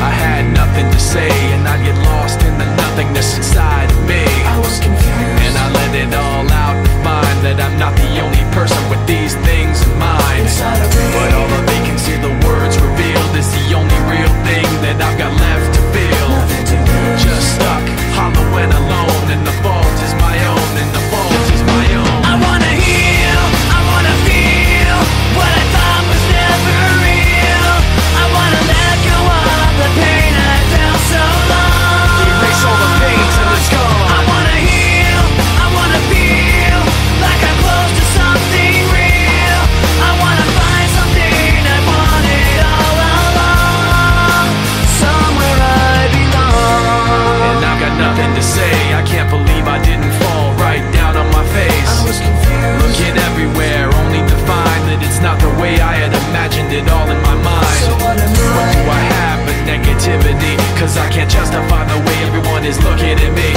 I had nothing to say, and I'd get lost in the nothingness inside of me. I was confused, and I let it all is looking at me